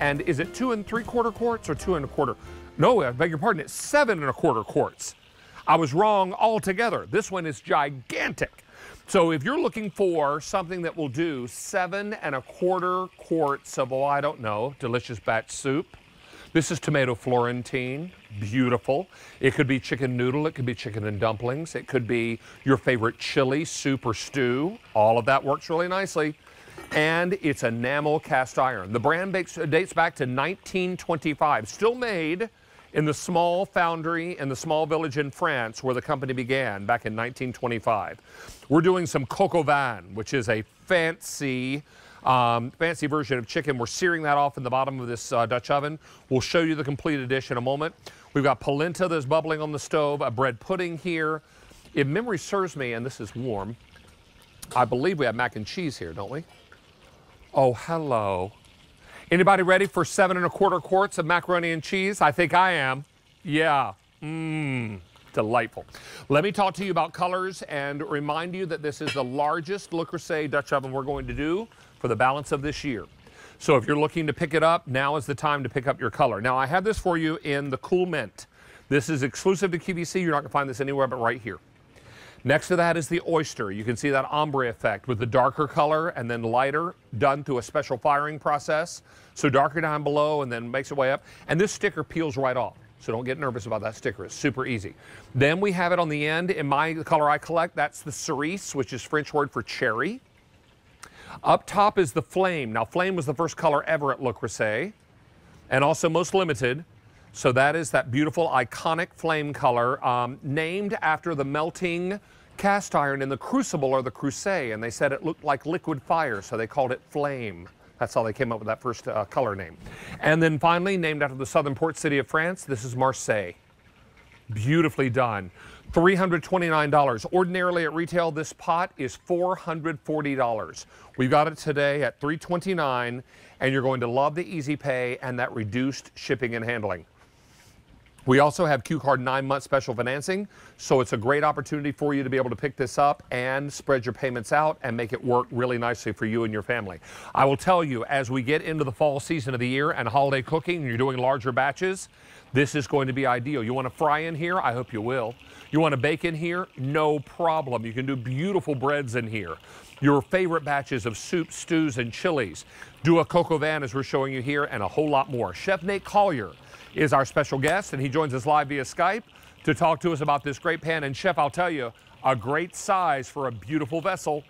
And is it two and three quarter quarts or two and a quarter? No, I beg your pardon, it's seven and a quarter quarts. I was wrong altogether. This one is gigantic. So if you're looking for something that will do seven and a quarter quarts of, oh, I don't know, delicious batch soup, this is tomato Florentine, beautiful. It could be chicken noodle, it could be chicken and dumplings, it could be your favorite chili, soup, or stew. All of that works really nicely. And it's enamel cast iron. The brand dates back to 1925, still made in the small foundry in the small village in France where the company began back in 1925. We're doing some coq au which is a fancy um, fancy version of chicken. We're searing that off in the bottom of this uh, Dutch oven. We'll show you the completed dish in a moment. We've got polenta that's bubbling on the stove, a bread pudding here. If memory serves me, and this is warm, I believe we have mac and cheese here, don't we? Oh, hello. Anybody ready for seven and a quarter quarts of macaroni and cheese? I think I am. Yeah. Mmm delightful. Let me talk to you about colors and remind you that this is the largest Le Creuset Dutch oven we're going to do for the balance of this year. So if you're looking to pick it up, now is the time to pick up your color. Now I have this for you in the Cool Mint. This is exclusive to QVC. You're not going to find this anywhere but right here. Next to that is the oyster. You can see that ombre effect with the darker color and then lighter done through a special firing process. So darker down below and then makes its way up. And this sticker peels right off. So don't get nervous about that sticker. It's super easy. Then we have it on the end in my color I collect. That's the cerise, which is French word for cherry. Up top is the flame. Now, flame was the first color ever at Le Creuset and also most limited. So that is that beautiful, iconic flame color um, named after the melting cast iron in the crucible or the creuset. And they said it looked like liquid fire, so they called it flame. That's how they came up with that first uh, color name. And then finally, named after the southern port city of France, this is Marseille. Beautifully done. $329. Ordinarily at retail, this pot is $440. We've got it today at 329, and you're going to love the easy pay and that reduced shipping and handling. We also have Q-Card nine-month special financing, so it's a great opportunity for you to be able to pick this up and spread your payments out and make it work really nicely for you and your family. I will tell you, as we get into the fall season of the year and holiday cooking, you're doing larger batches, this is going to be ideal. You want to fry in here? I hope you will. You want to bake in here? No problem. You can do beautiful breads in here. Your favorite batches of soups, stews, and chilies. Do a coq vin as we're showing you here, and a whole lot more. Chef Nate Collier is our special guest, and he joins us live via Skype to talk to us about this great pan. And Chef, I'll tell you, a great size for a beautiful vessel.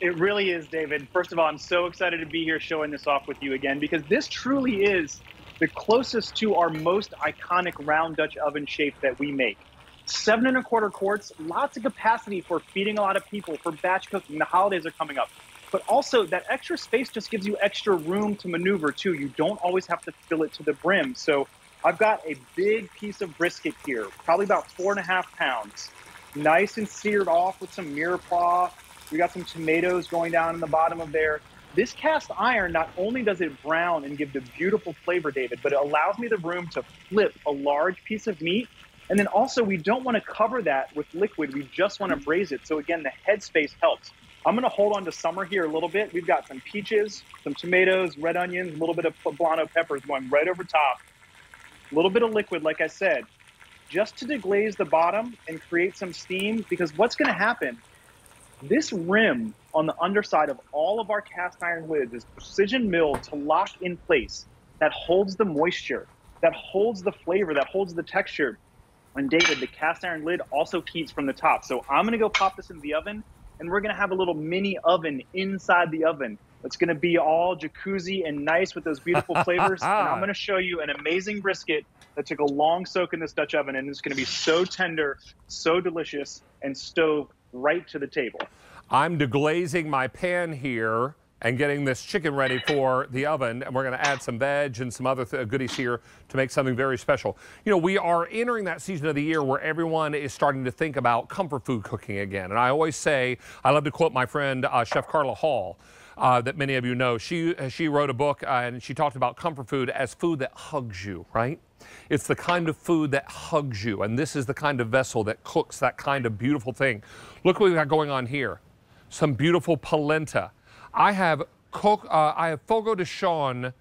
It really is, David. First of all, I'm so excited to be here showing this off with you again because this truly is the closest to our most iconic round Dutch oven shape that we make. Seven and a quarter quarts, lots of capacity for feeding a lot of people, for batch cooking. The holidays are coming up. But also, that extra space just gives you extra room to maneuver too. You don't always have to fill it to the brim. So I've got a big piece of brisket here, probably about four and a half pounds. Nice and seared off with some mirepoix. We got some tomatoes going down in the bottom of there. This cast iron, not only does it brown and give the beautiful flavor, David, but it allows me the room to flip a large piece of meat. And then also, we don't want to cover that with liquid. We just want to braise it. So again, the headspace helps. I'm going to hold on to summer here a little bit. We've got some peaches, some tomatoes, red onions, a little bit of poblano peppers going right over top. A little bit of liquid, like I said, just to deglaze the bottom and create some steam. Because what's going to happen, this rim on the underside of all of our cast iron lids is precision milled to lock in place that holds the moisture, that holds the flavor, that holds the texture. And David, the cast iron lid also heats from the top. So I'm going to go pop this in the oven and we're going to have a little mini oven inside the oven. It's going to be all jacuzzi and nice with those beautiful flavors. and I'm going to show you an amazing brisket that took a long soak in this Dutch oven, and it's going to be so tender, so delicious, and stove right to the table. I'm deglazing my pan here and getting this chicken ready for the oven. And we're going to add some veg and some other goodies here to make something very special. You know, we are entering that season of the year where everyone is starting to think about comfort food cooking again. And I always say, I love to quote my friend, uh, Chef Carla Hall. Uh, that many of you know. She, she wrote a book uh, and she talked about comfort food as food that hugs you, right? It's the kind of food that hugs you. And this is the kind of vessel that cooks that kind of beautiful thing. Look what we've got going on here. Some beautiful polenta. I have coke, uh, I have fogo de chão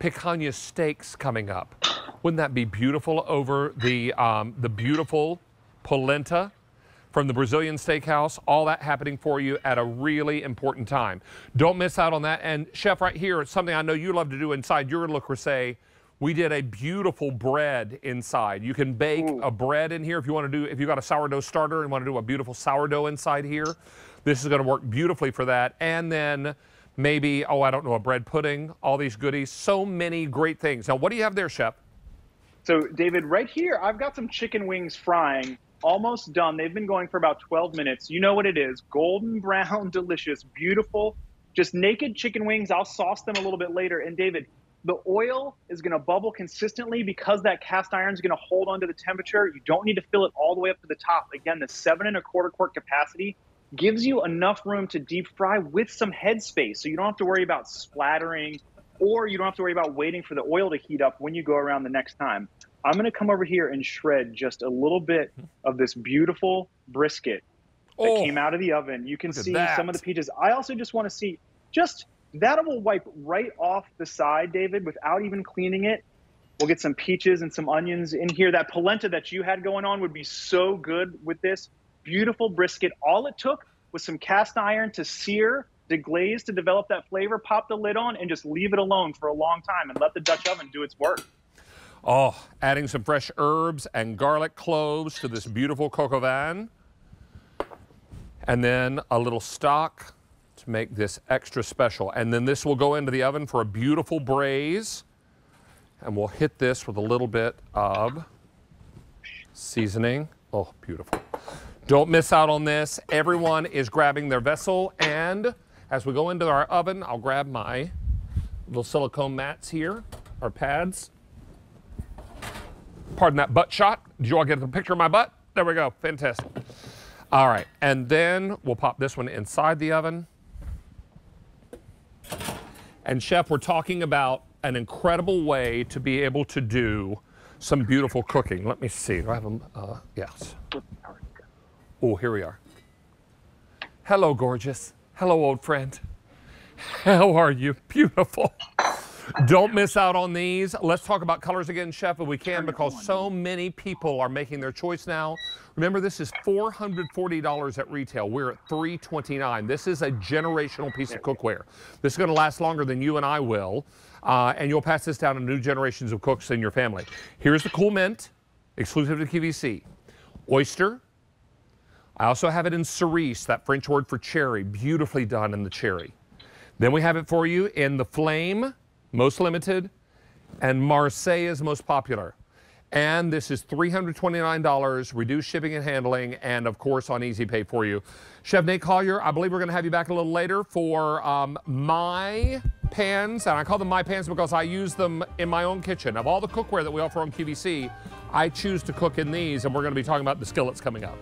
picanha steaks coming up. Wouldn't that be beautiful over the, um, the beautiful polenta from the Brazilian Steakhouse? All that happening for you at a really important time. Don't miss out on that. And Chef, right here, something I know you love to do inside your Le Creuset. We did a beautiful bread inside. You can bake a bread in here if you want to do, if you got a sourdough starter and want to do a beautiful sourdough inside here. This is going to work beautifully for that. And then maybe, oh, I don't know, a bread pudding, all these goodies. So many great things. Now, what do you have there, Chef? So, David, right here, I've got some chicken wings frying, almost done. They've been going for about 12 minutes. You know what it is golden brown, delicious, beautiful, just naked chicken wings. I'll sauce them a little bit later. And, David, the oil is going to bubble consistently because that cast iron is going to hold onto the temperature. You don't need to fill it all the way up to the top. Again, the seven and a quarter quart capacity gives you enough room to deep fry with some headspace. So you don't have to worry about splattering or you don't have to worry about waiting for the oil to heat up when you go around the next time. I'm going to come over here and shred just a little bit of this beautiful brisket that oh, came out of the oven. You can see some of the peaches. I also just want to see just that will wipe right off the side, David, without even cleaning it. We'll get some peaches and some onions in here. That polenta that you had going on would be so good with this. Beautiful brisket. All it took was some cast iron to sear, deglaze to develop that flavor, pop the lid on, and just leave it alone for a long time and let the Dutch oven do its work. Oh, adding some fresh herbs and garlic cloves to this beautiful coq vin. And then a little stock make this extra special. And then this will go into the oven for a beautiful braise. And we'll hit this with a little bit of seasoning. Oh, beautiful. Don't miss out on this. Everyone is grabbing their vessel. And as we go into our oven, I'll grab my little silicone mats here, our pads. Pardon that butt shot. Did you all get a picture of my butt? There we go. Fantastic. All right. And then we'll pop this one inside the oven. And Chef, we're talking about an incredible way to be able to do some beautiful cooking. Let me see. Do I have them? Uh, yes. Oh, here we are. Hello, gorgeous. Hello, old friend. How are you? Beautiful. Don't miss out on these. Let's talk about colors again, Chef, if we can, because so many people are making their choice now. Remember, this is $440 at retail. We're at 329. This is a generational piece of cookware. This is going to last longer than you and I will, uh, and you'll pass this down to new generations of cooks in your family. Here's the Cool Mint, exclusive to QVC. Oyster. I also have it in cerise, that French word for cherry, beautifully done in the cherry. Then we have it for you in the flame most limited, and Marseille is most popular. And this is $329, reduced shipping and handling, and of course on Easy Pay for you. Chef Nate Collier, I believe we're going to have you back a little later for um, my pans, and I call them my pans because I use them in my own kitchen. Of all the cookware that we offer on QVC, I choose to cook in these, and we're going to be talking about the skillets coming up.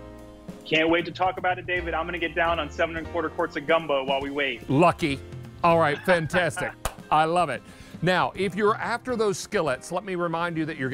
Can't wait to talk about it, David. I'm going to get down on seven and a quarter quarts of gumbo while we wait. Lucky. All right, fantastic. I love it. Now, if you're after those skillets, let me remind you that you're getting